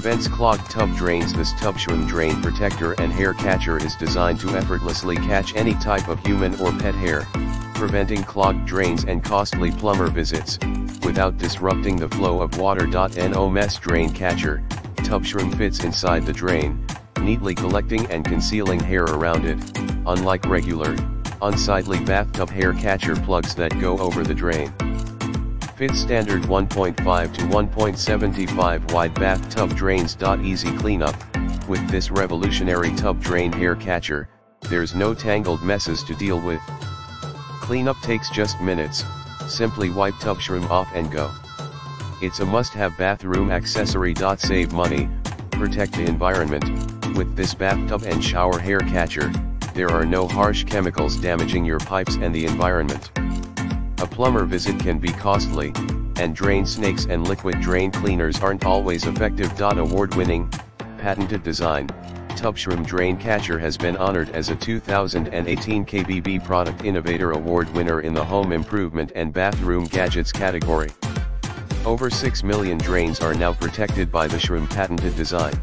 Prevents clogged tub drains This Tubshroom Drain Protector and Hair Catcher is designed to effortlessly catch any type of human or pet hair, preventing clogged drains and costly plumber visits, without disrupting the flow of water. No mess drain catcher, Tubshroom fits inside the drain, neatly collecting and concealing hair around it, unlike regular, unsightly bathtub hair catcher plugs that go over the drain. Fits standard 1.5 to 1.75 wide bathtub drains. Easy cleanup, with this revolutionary tub drain hair catcher, there's no tangled messes to deal with. Cleanup takes just minutes, simply wipe Tubshroom off and go. It's a must-have bathroom accessory. Save money, protect the environment, with this bathtub and shower hair catcher, there are no harsh chemicals damaging your pipes and the environment. A plumber visit can be costly, and drain snakes and liquid drain cleaners aren't always effective. Award-winning, patented design, Tubshroom Drain Catcher has been honored as a 2018 KBB Product Innovator Award winner in the Home Improvement and Bathroom Gadgets category. Over 6 million drains are now protected by the Shroom patented design.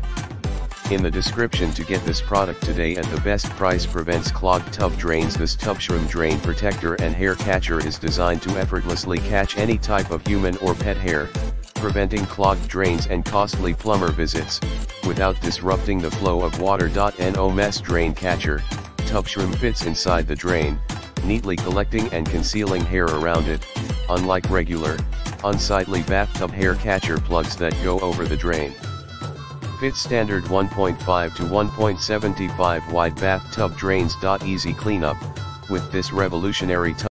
In the description to get this product today at the best price prevents clogged tub drains This Tubshroom Drain Protector and Hair Catcher is designed to effortlessly catch any type of human or pet hair, preventing clogged drains and costly plumber visits, without disrupting the flow of water. No mess drain catcher, tub Tubshroom fits inside the drain, neatly collecting and concealing hair around it, unlike regular, unsightly bathtub hair catcher plugs that go over the drain. Fit standard 1.5 to 1.75 wide bathtub drains. Easy cleanup, with this revolutionary